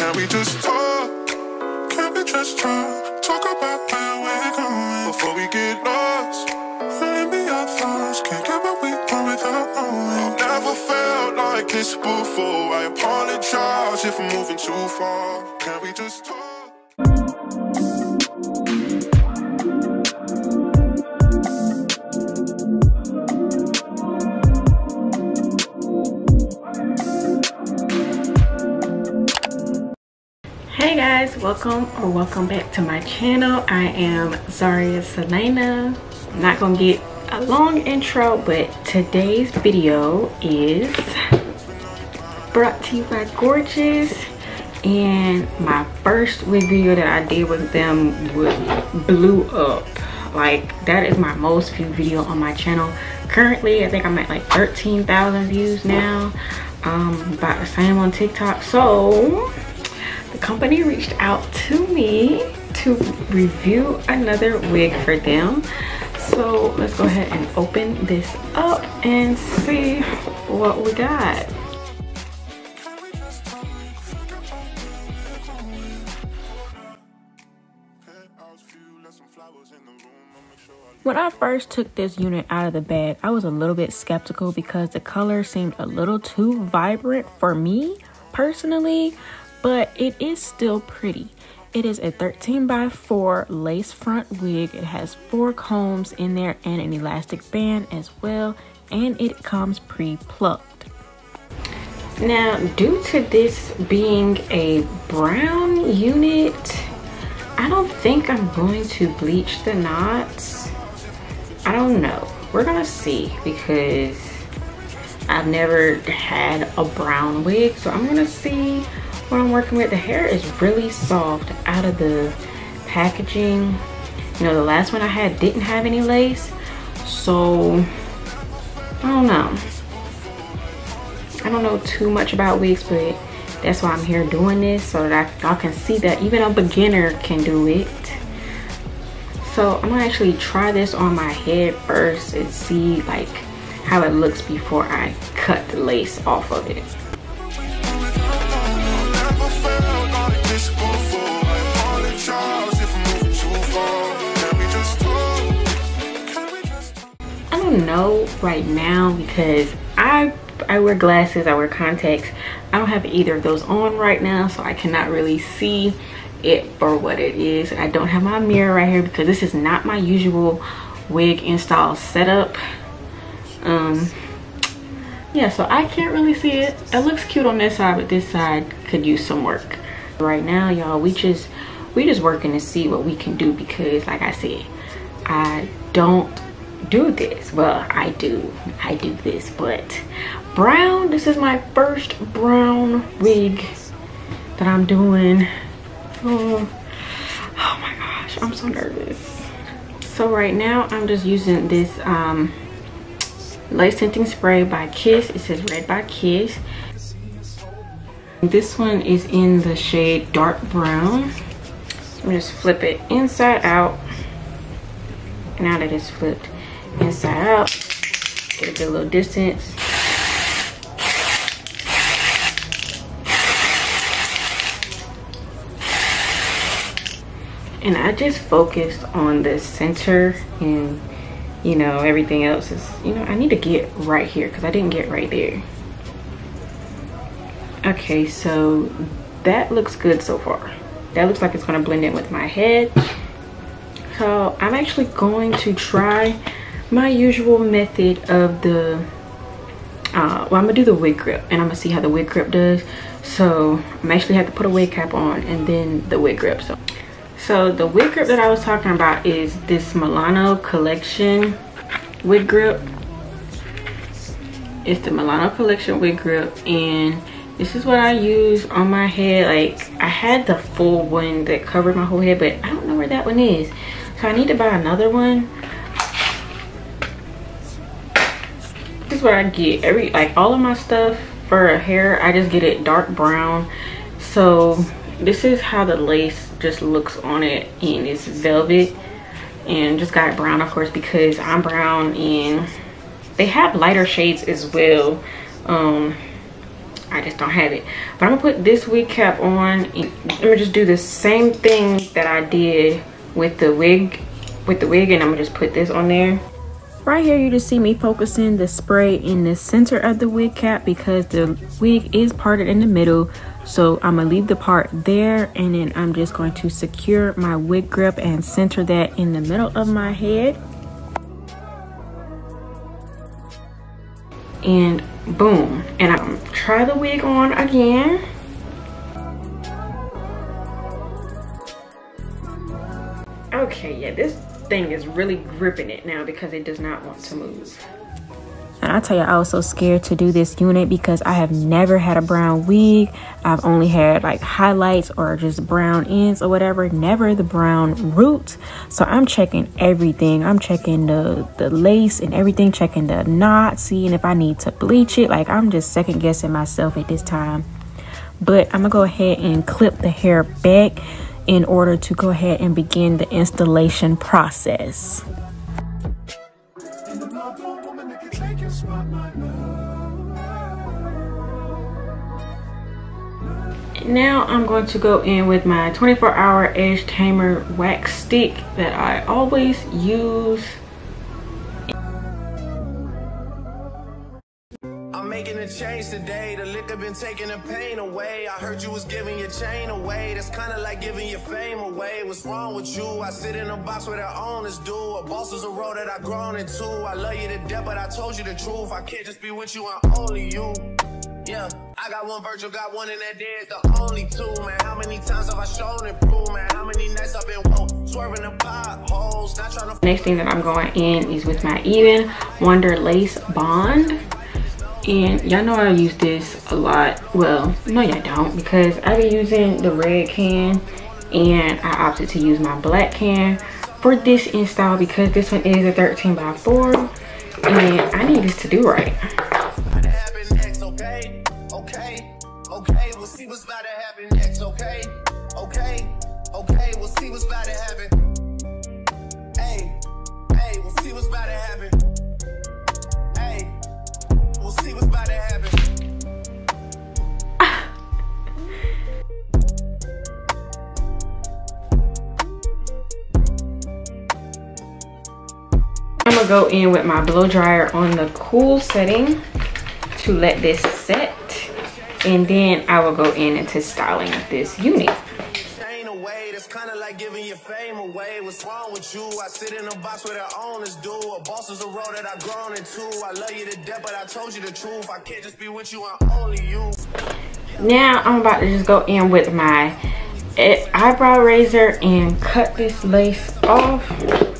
Can we just talk? Can we just talk? Talk about where we're going before we get lost. Let me our thoughts. Can't get where we going without knowing. I've never felt like this before. I apologize if I'm moving too far. Can we just talk? Hey guys, welcome or welcome back to my channel. I am Zharia Selayna. I'm not gonna get a long intro, but today's video is brought to you by Gorgius. And my first wig video that I did with them blew up. Like that is my most viewed video on my channel. Currently, I think I'm at like 13,000 views now. Um, about the same on TikTok. So the company reached out to me to review another wig for them. So let's go ahead and open this up and see what we got. When i first took this unit out of the bag i was a little bit skeptical because the color seemed a little too vibrant for me personally but it is still pretty. It is a 13 by 4 lace front wig. It has four combs in there and an elastic band as well and it comes pre-plucked. Now due to this being a brown unit i don't think i'm going to bleach the knots. I don't know. We're gonna see because i've never had a brown wig so i'm gonna see what i'm working with. The hair is really soft out of the packaging. You know the last one i had didn't have any lace so i don't know. I don't know too much about wigs, but that's why I'm here doing this so that y'all can see that even a beginner can do it. So I'm gonna actually try this on my head first and see like how it looks before I cut the lace off of it. I don't know right now because I I wear glasses, I wear contacts. I don't have either of those on right now, so I cannot really see it for what it is. I don't have my mirror right here because this is not my usual wig install setup. Um yeah, so I can't really see it. It looks cute on this side, but this side could use some work. Right now, y'all, we just we just working to see what we can do because like I said, I don't do this. Well, I do. I do this, but brown, this is my first brown wig that I'm doing. Oh, oh my gosh, I'm so nervous. So right now I'm just using this um lace tinting spray by Kiss. It says red by Kiss. This one is in the shade dark brown. Me just flip it inside out. Now that it's flipped inside out, get a good little distance. And I just focused on the center and you know, everything else is, you know, I need to get right here because I didn't get right there. Okay, so that looks good so far. That looks like it's gonna blend in with my head. So I'm actually going to try my usual method of the, uh, well, I'm gonna do the wig grip and I'm gonna see how the wig grip does. So I'm actually have to put a wig cap on and then the wig grip. So, so the wig grip that I was talking about is this Milano Collection wig grip. It's the Milano Collection wig grip and this is what I use on my head. Like I had the full one that covered my whole head, but I don't know where that one is. So I need to buy another one. This is what I get. Every like all of my stuff for hair, I just get it dark brown. So this is how the lace just looks on it and it's velvet and just got brown of course because I'm brown and they have lighter shades as well. Um I just don't have it. But I'm gonna put this wig cap on. And I'm gonna just do the same thing that I did with the wig, with the wig, and I'm gonna just put this on there. Right here, you just see me focusing the spray in the center of the wig cap because the wig is parted in the middle. So I'm gonna leave the part there and then I'm just going to secure my wig grip and center that in the middle of my head. And boom. And I'm try the wig on again. Okay, yeah, this thing is really gripping it now because it does not want to move. And I tell you, I was so scared to do this unit because I have never had a brown wig. I've only had like highlights or just brown ends or whatever, never the brown root. So I'm checking everything. I'm checking the, the lace and everything, checking the knot, seeing if I need to bleach it. Like I'm just second guessing myself at this time. But I'm gonna go ahead and clip the hair back in order to go ahead and begin the installation process. Now I'm going to go in with my 24 hour edge tamer wax stick that I always use Been taking the pain away. I heard you was giving your chain away. That's kind of like giving your fame away. What's wrong with you? I sit in a box where the owners do. A boss is a role that I've grown into. I love you to death, but I told you the truth. I can't just be with you, I'm only you. Yeah, I got one Virgil, got one in that dead, the only two, man. How many times have I shown and proved, man? How many nights I've been woke, swerving the potholes, not trying to. Next thing that I'm going in is with my Ebin Wonder Lace Bond and y'all know I use this a lot. Well no y'all don't because I've been using the red can and I opted to use my black can for this install because this one is a 13 by 4 and I need this to do right go in with my blow dryer on the cool setting to let this set and then I will go in into styling this unit kind of like giving your fame away. What's wrong with you? I sit in a box where the owners do. A boss is a role that I've grown into. I love you to death, but I told you the truth. I can't just be with you, I'm only you. Now I'm about to just go in with my eh, eyebrow razor and cut this lace off.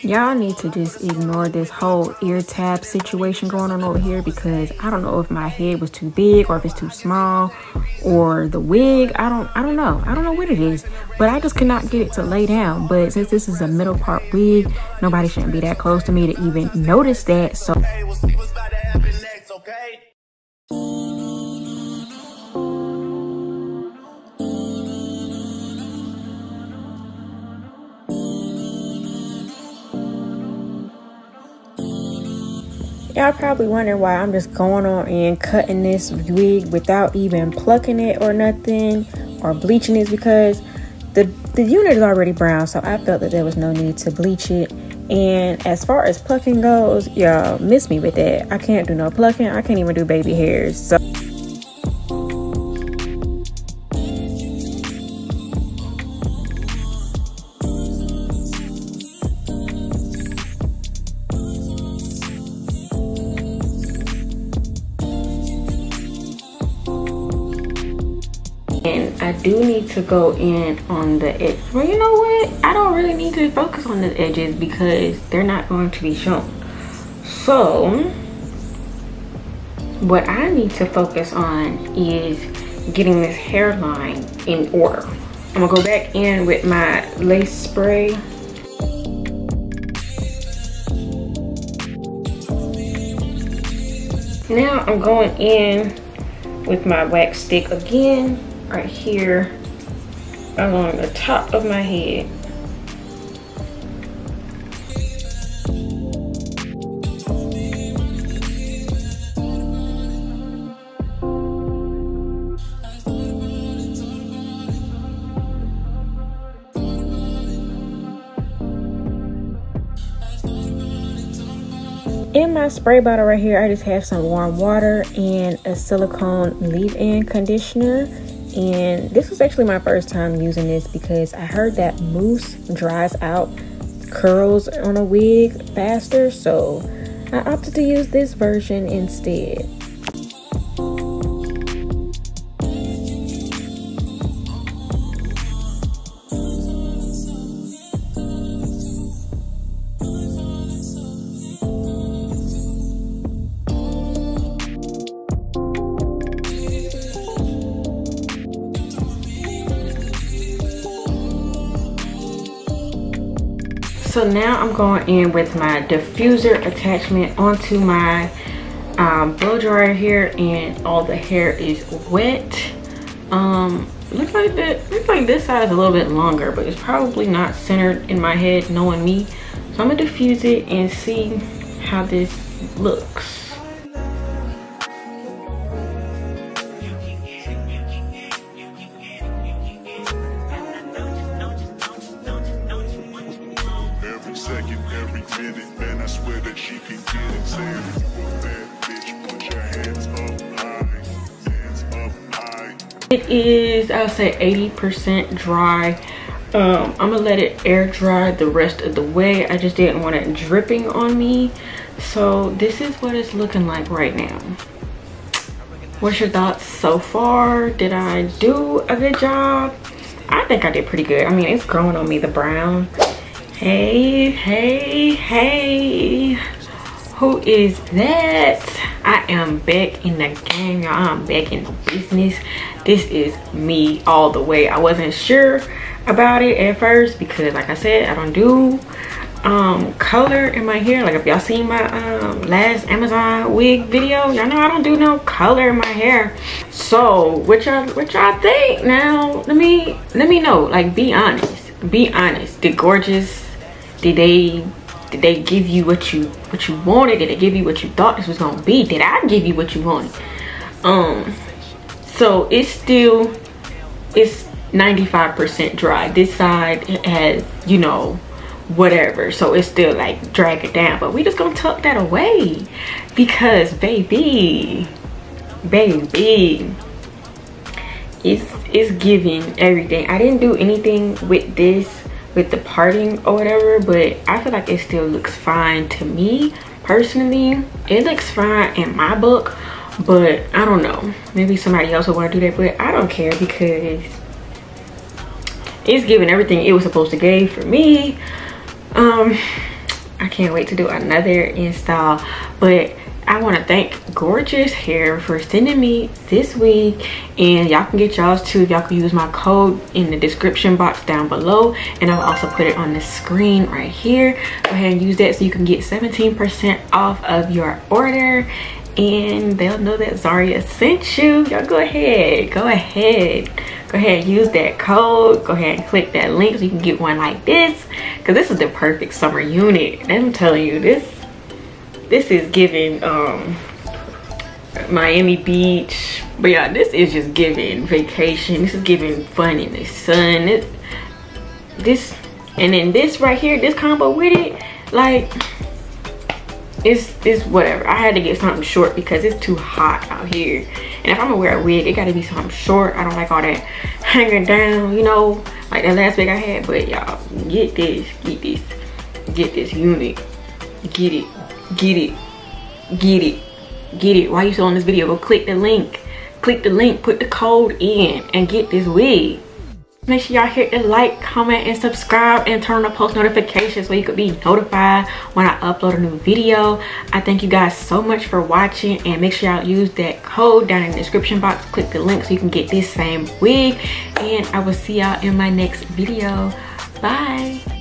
Y'all need to just ignore this whole ear tab situation going on over here because I don't know if my head was too big or if it's too small or the wig. I don't I don't know. I don't know what it is, but I just cannot get it to lay down. But since this is a middle part wig, nobody shouldn't be that close to me to even notice that. So. Y'all probably wondering why I'm just going on and cutting this wig without even plucking it or nothing or bleaching it because the, the unit is already brown so I felt that there was no need to bleach it. And as far as plucking goes y'all miss me with that. I can't do no plucking. I can't even do baby hairs so do need to go in on the edge. Well, you know what? I don't really need to focus on the edges because they're not going to be shown. So, what I need to focus on is getting this hairline in order. I'm gonna go back in with my lace spray now I'm going in with my wax stick again right here along the top of my head. in my spray bottle right here i just have some warm water and a silicone leave-in conditioner and this was actually my first time using this because i heard that mousse dries out curls on a wig faster. So i opted to use this version instead so now I'm going in with my diffuser attachment onto my um, blow dryer here and all the hair is wet. Um, looks like that looks like this side is a little bit longer, but it's probably not centered in my head knowing me. So I'm gonna diffuse it and see how this looks. It is, I'll say 80% dry. Um, I'm gonna let it air dry the rest of the way. I just didn't want it dripping on me. So this is what it's looking like right now. What's your thoughts so far? Did I do a good job? I think I did pretty good. I mean, it's growing on me, the brown. Hey, hey, hey. Who is that? I am back in the game, y'all. I'm back in the business. This is me all the way. I wasn't sure about it at first because like I said, I don't do um color in my hair. Like if y'all seen my um last Amazon wig video, y'all know I don't do no color in my hair. So what y'all what y'all think now? Let me let me know. Like be honest. Be honest. Did Gorgius did they did they give you what you what you wanted? Did they give you what you thought this was gonna be? Did I give you what you wanted? Um, so it's still it's 95% dry. This side has, you know, whatever. So it's still like drag it down. But we just gonna tuck that away because baby, baby, it's it's giving everything. I didn't do anything with this with the parting or whatever but i feel like it still looks fine to me personally. It looks fine in my book but i don't know. Maybe somebody else will want to do that but i don't care because it's giving everything it was supposed to give for me. Um i can't wait to do another install but I want to thank Gorgius Hair for sending me this wig and y'all can get y'all's too if y'all can use my code in the description box down below and I'll also put it on the screen right here. Go ahead and use that so you can get 17% off of your order and they'll know that Zharia sent you. Y'all go ahead, go ahead. Go ahead use that code. Go ahead and click that link so you can get one like this because this is the perfect summer unit. I'm telling you, this this is giving um Miami Beach. But yeah, this is just giving vacation. This is giving fun in the sun. This, this and then this right here, this combo with it, like it's it's whatever. I had to get something short because it's too hot out here. And if I'm gonna wear a wig, it gotta be something short. I don't like all that hanging down, you know, like that last wig I had. But y'all, get this, get this, get this unit, get it get it. Get it. Get it. Why you still on this video? Go click the link. Click the link. Put the code in and get this wig. Make sure y'all hit the like comment and subscribe and turn on the post notifications so you could be notified when i upload a new video. I thank you guys so much for watching and make sure y'all use that code down in the description box. Click the link so you can get this same wig and i will see y'all in my next video. Bye